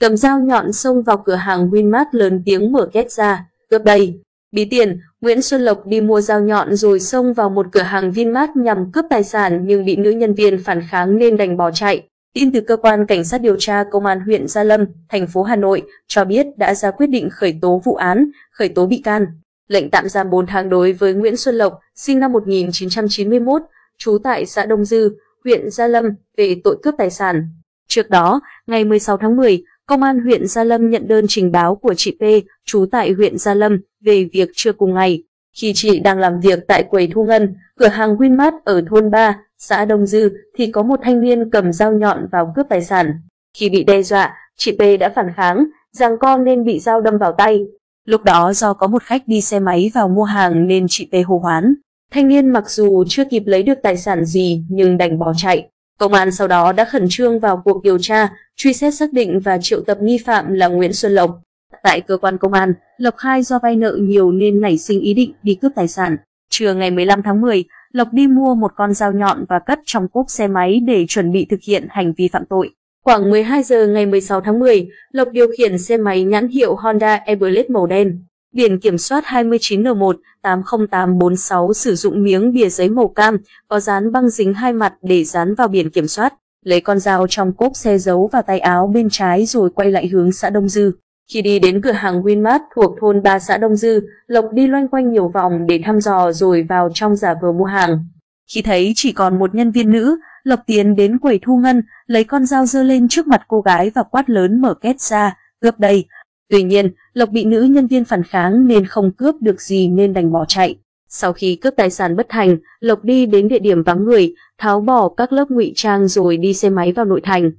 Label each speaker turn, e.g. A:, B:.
A: cầm dao nhọn xông vào cửa hàng Winmart lớn tiếng mở két ra, cướp đây. Bí tiền, Nguyễn Xuân Lộc đi mua dao nhọn rồi xông vào một cửa hàng Vinmart nhằm cướp tài sản nhưng bị nữ nhân viên phản kháng nên đành bỏ chạy. Tin từ cơ quan cảnh sát điều tra công an huyện Gia Lâm, thành phố Hà Nội cho biết đã ra quyết định khởi tố vụ án, khởi tố bị can, lệnh tạm giam 4 tháng đối với Nguyễn Xuân Lộc, sinh năm 1991, trú tại xã Đông Dư, huyện Gia Lâm về tội cướp tài sản. Trước đó, ngày 16 tháng 10, Công an huyện Gia Lâm nhận đơn trình báo của chị P, trú tại huyện Gia Lâm, về việc trưa cùng ngày. Khi chị đang làm việc tại quầy thu ngân, cửa hàng Winmart ở thôn 3, xã Đông Dư, thì có một thanh niên cầm dao nhọn vào cướp tài sản. Khi bị đe dọa, chị P đã phản kháng, rằng con nên bị dao đâm vào tay. Lúc đó do có một khách đi xe máy vào mua hàng nên chị P hô hoán. Thanh niên mặc dù chưa kịp lấy được tài sản gì nhưng đành bỏ chạy. Công an sau đó đã khẩn trương vào cuộc điều tra, truy xét xác định và triệu tập nghi phạm là Nguyễn Xuân Lộc. Tại cơ quan công an, Lộc khai do vay nợ nhiều nên nảy sinh ý định đi cướp tài sản. Trưa ngày 15 tháng 10, Lộc đi mua một con dao nhọn và cất trong cốp xe máy để chuẩn bị thực hiện hành vi phạm tội. Khoảng 12 giờ ngày 16 tháng 10, Lộc điều khiển xe máy nhãn hiệu Honda Everlet màu đen, biển kiểm soát 29N1-80846 sử dụng miếng bìa giấy màu cam có dán băng dính hai mặt để dán vào biển kiểm soát, lấy con dao trong cốp xe giấu vào tay áo bên trái rồi quay lại hướng xã Đông Dư. Khi đi đến cửa hàng Winmart thuộc thôn 3 xã Đông Dư, Lộc đi loanh quanh nhiều vòng để thăm dò rồi vào trong giả vờ mua hàng. Khi thấy chỉ còn một nhân viên nữ, Lộc tiến đến quầy thu ngân, lấy con dao dơ lên trước mặt cô gái và quát lớn mở két ra, cướp đây. Tuy nhiên, Lộc bị nữ nhân viên phản kháng nên không cướp được gì nên đành bỏ chạy. Sau khi cướp tài sản bất thành, Lộc đi đến địa điểm vắng người, tháo bỏ các lớp ngụy trang rồi đi xe máy vào nội thành.